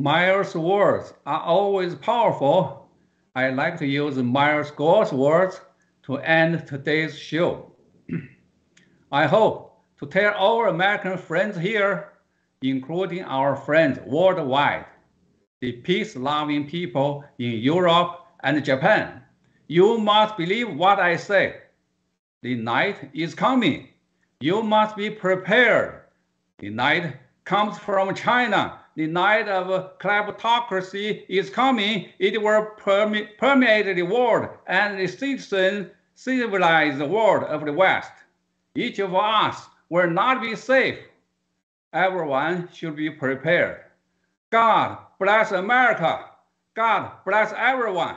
Miles' words are always powerful. I like to use Miles Guo's words to end today's show. I hope to tell our American friends here, including our friends worldwide, the peace-loving people in Europe and Japan, you must believe what I say. The night is coming. You must be prepared. The night comes from China. The night of kleptocracy is coming. It will permeate the world and the citizen, civilized world of the West. Each of us will not be safe. Everyone should be prepared. God bless America. God bless everyone.